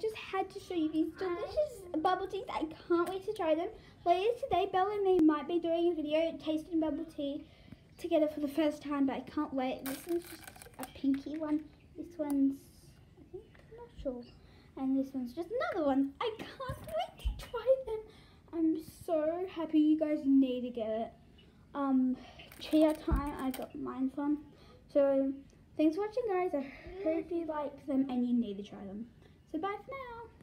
just had to show you these delicious bubble teas. I can't wait to try them. Later today, Bella and me might be doing a video tasting bubble tea together for the first time, but I can't wait. This one's just a pinky one. This one's, I think, I'm not sure. And this one's just another one. I can't wait to try them. I'm so happy you guys need to get it. Um, Chatime, I got mine from. So, thanks for watching, guys. I hope you like them and you need to try them. So bye for now.